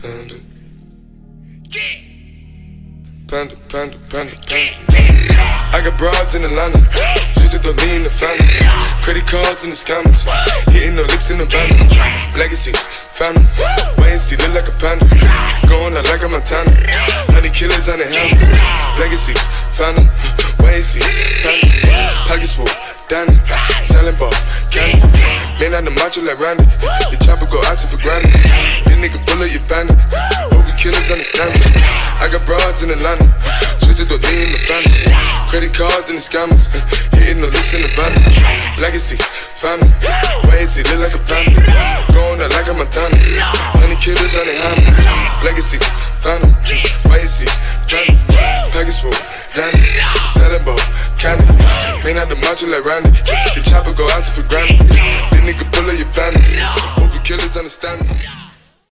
Panda. Panda, panda, panda, panda. I got broads in Atlanta. Just to lean the family. Credit cards in the scammers. Hitting the licks in the van. Legacies, family. Wait and see, look like a panda. Going out like a Montana. Honey killers on their helmets. Legacies, family. Wait and see, family. Pockets full, Danny. Selling ball, candy. Man on the macho like Randy. The chopper go out for granted. Killers understand me. I got broads in Atlanta. Twisted to lean the family. Credit cards and the scammers. Hitting the licks in the van. Legacy, family. And see, look like a panda. Going out like a Montana. Honey killers on their hammers. Legacy, family. And see, family. Package full, Danny. Ball, candy. Man out the macho like Randy. The chopper go out for granted. This nigga bullet, you bandit. Hope you killers understand me.